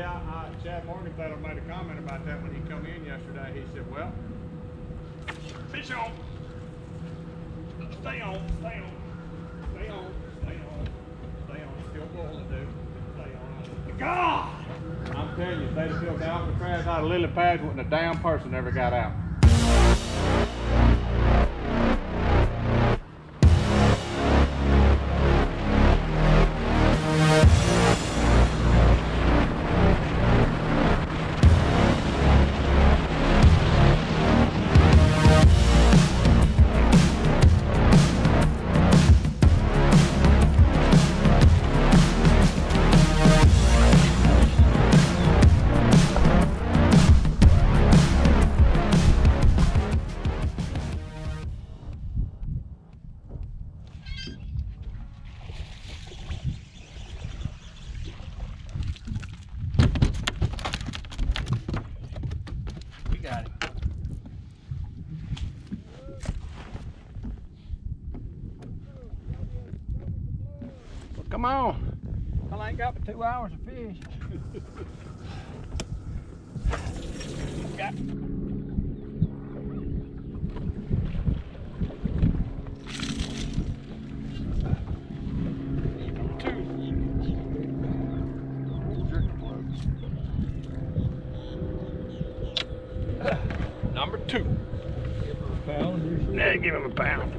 Yeah, uh, Chad Morgenthaler made a comment about that when he come in yesterday. He said, well, fish on. Stay on, stay on, stay on, stay on, stay on. Still boiling, dude. Stay on. God! I'm telling you, if they'd have filled the Alcatraz out of lily pads, wouldn't a damn person ever got out. Two hours of fish. got Number two. Yeah, give him a pound.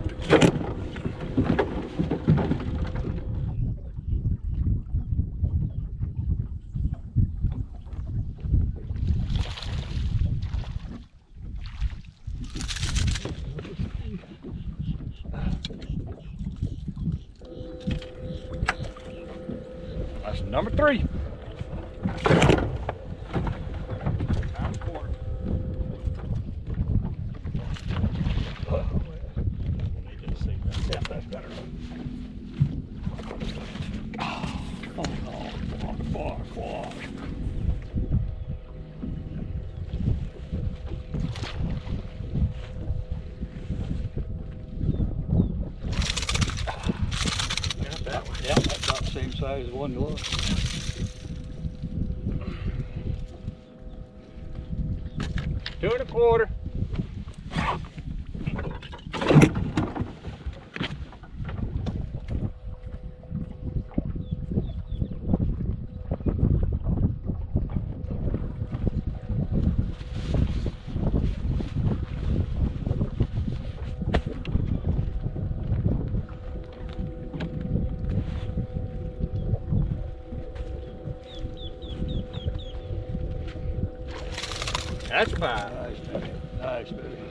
That's number three. Pound and a quarter. Yeah, that's better. Oh, come on, fuck, fuck, fuck. Got that one. Yeah, that's about the same size as one glove. Two and a quarter. That's fine. Nice, baby. Nice, baby.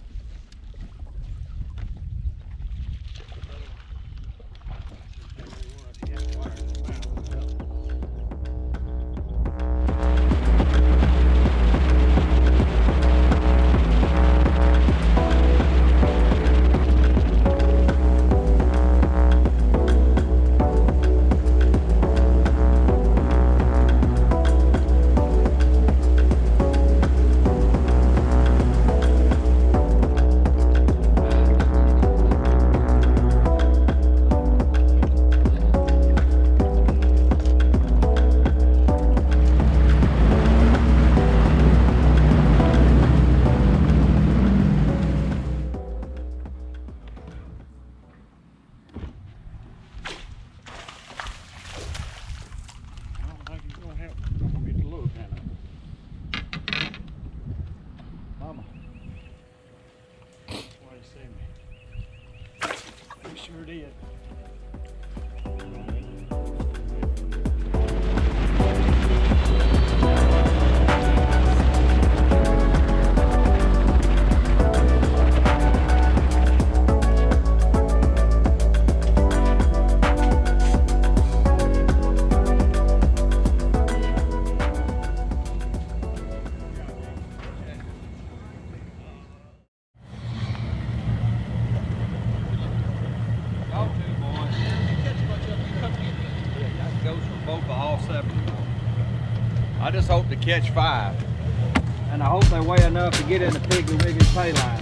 catch five. And I hope they weigh enough to get in the Piggly Wiggly pay line.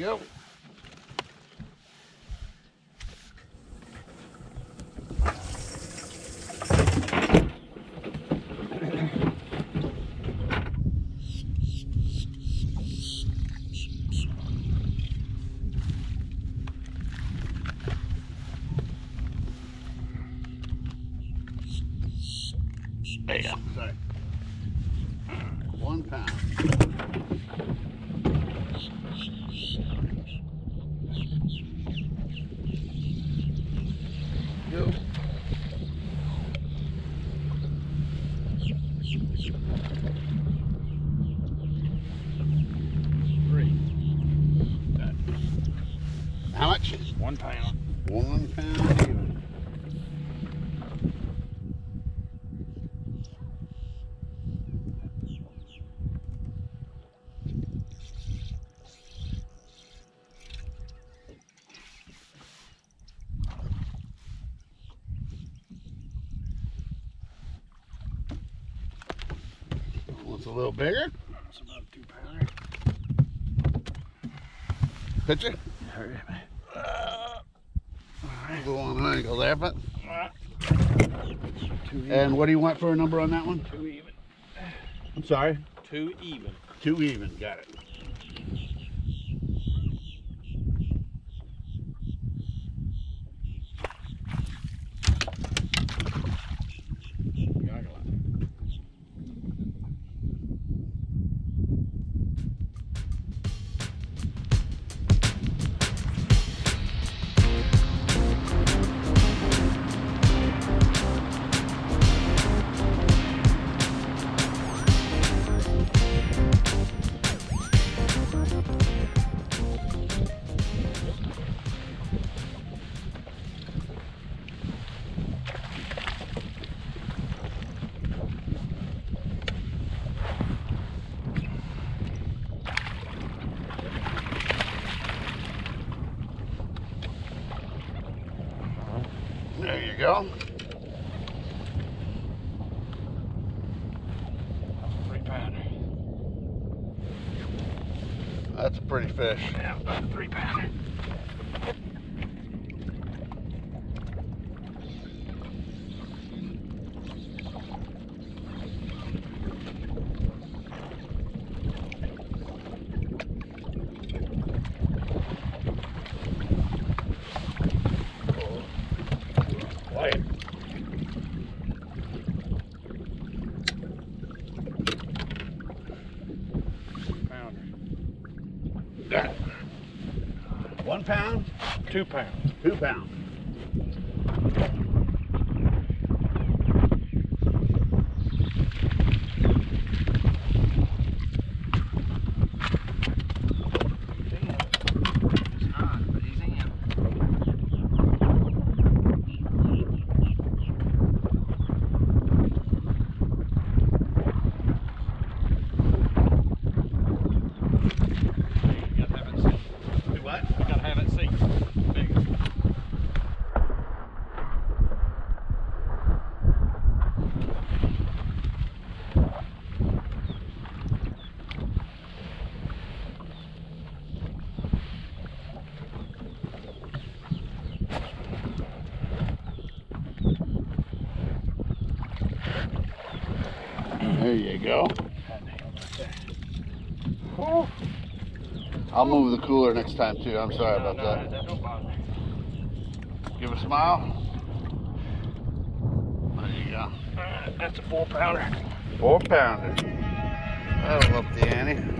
Go. Yeah, sorry. One pound. Go. Three. How much? One pound. One pound even. What's a little bigger? It's about two pounder. Picture? Hurry, man. Go on an angle there, but. And what do you want for a number on that one? two even. I'm sorry. Two even. Two even. Got it. fish. Yeah, about three pounds. Two pounds. Two pounds. move the cooler next time too. I'm sorry about that. Give a smile. There you go. That's a four pounder. Four pounder. That'll up the ante.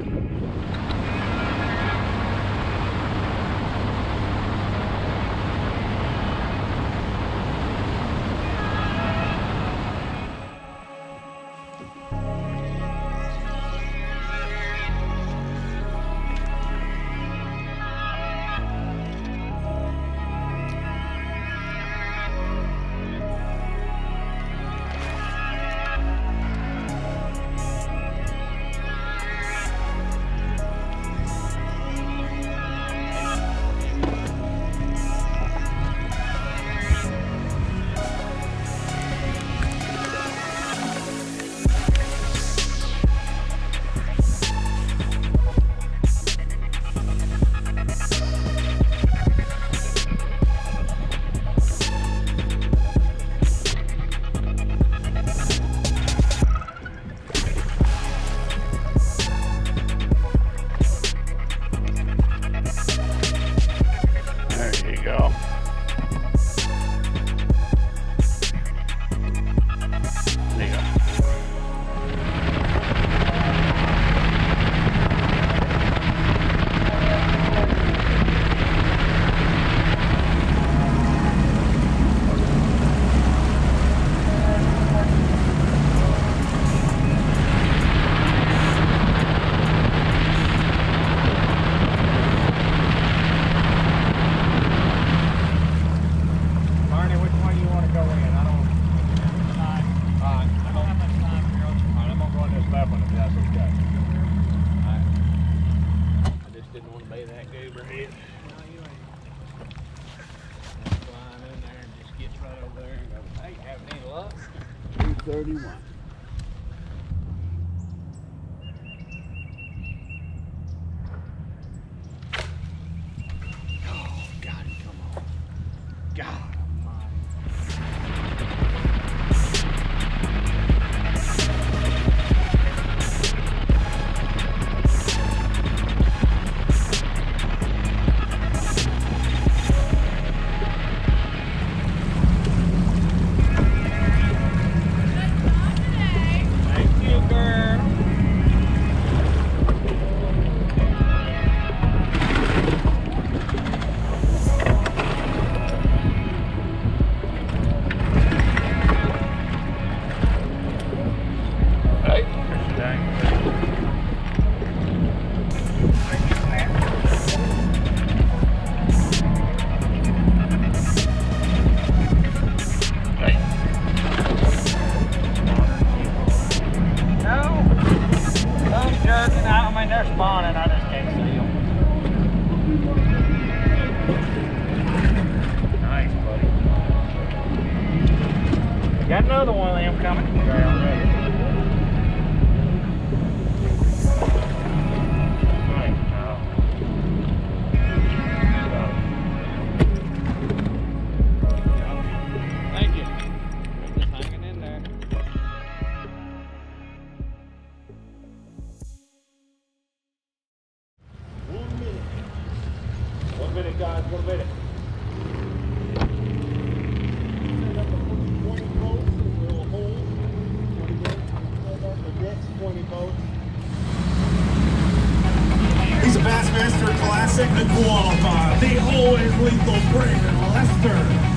Bassmaster Classic, the qualifier, the always lethal Brandon Lester.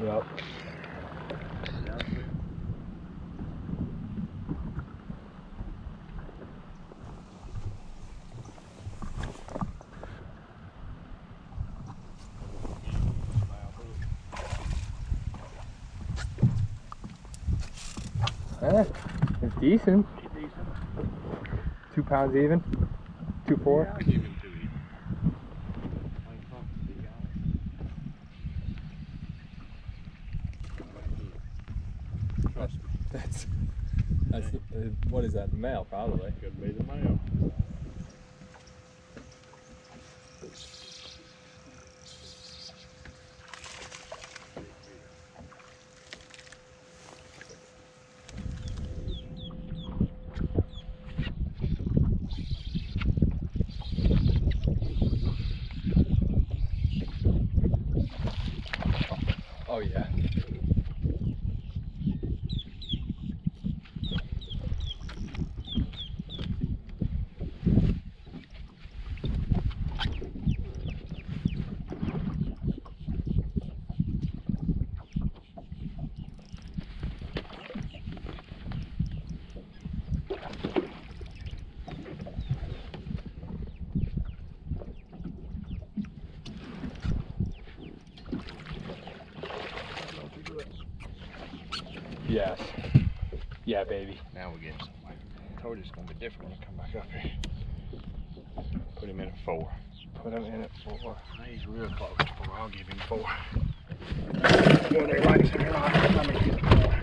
Yep. Eh, it's decent. Two pounds even. Two four. Trust me. That's that's the, is that? Male probably. Could be the male. Oh yeah. Yes. Yeah, baby. Now we're getting somewhere. Told you it's gonna be different when I come back up here. Put him in at four. Put him in at four. He's real close four. I'll give him four. Boy, they like some rock. Let me get more.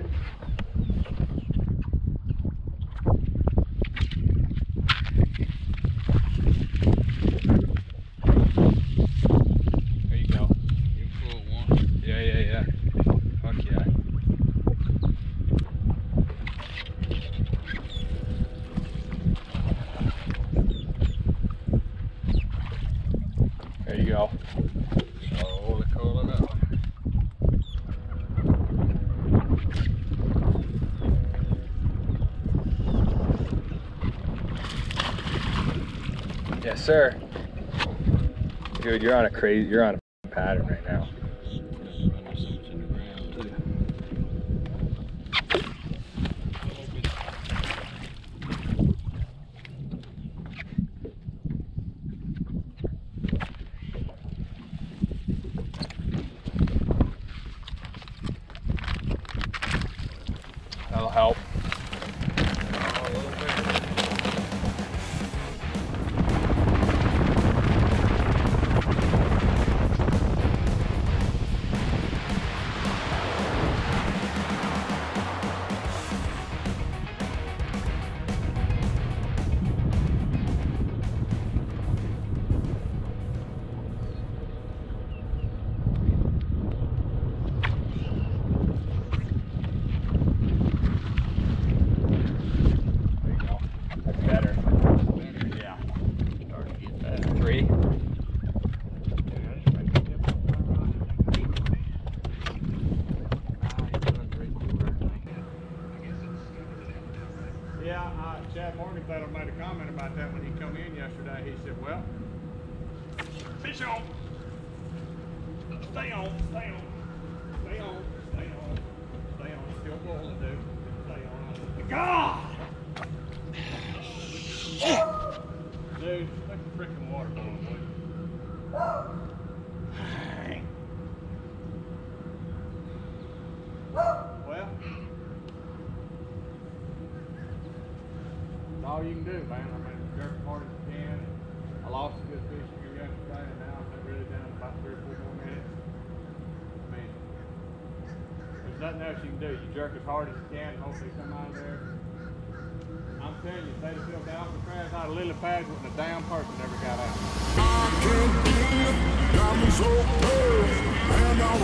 Yes, sir. Dude, you're on a crazy, you're on a pattern right now. Dude. God! Dude, that's a freaking water bomb, boy. you can do. You jerk as hard as you can and hopefully come out of there. I'm telling you, if they'd have filled Alcatraz, out of lily pads wouldn't a damn person ever got out. I can't I'm so and I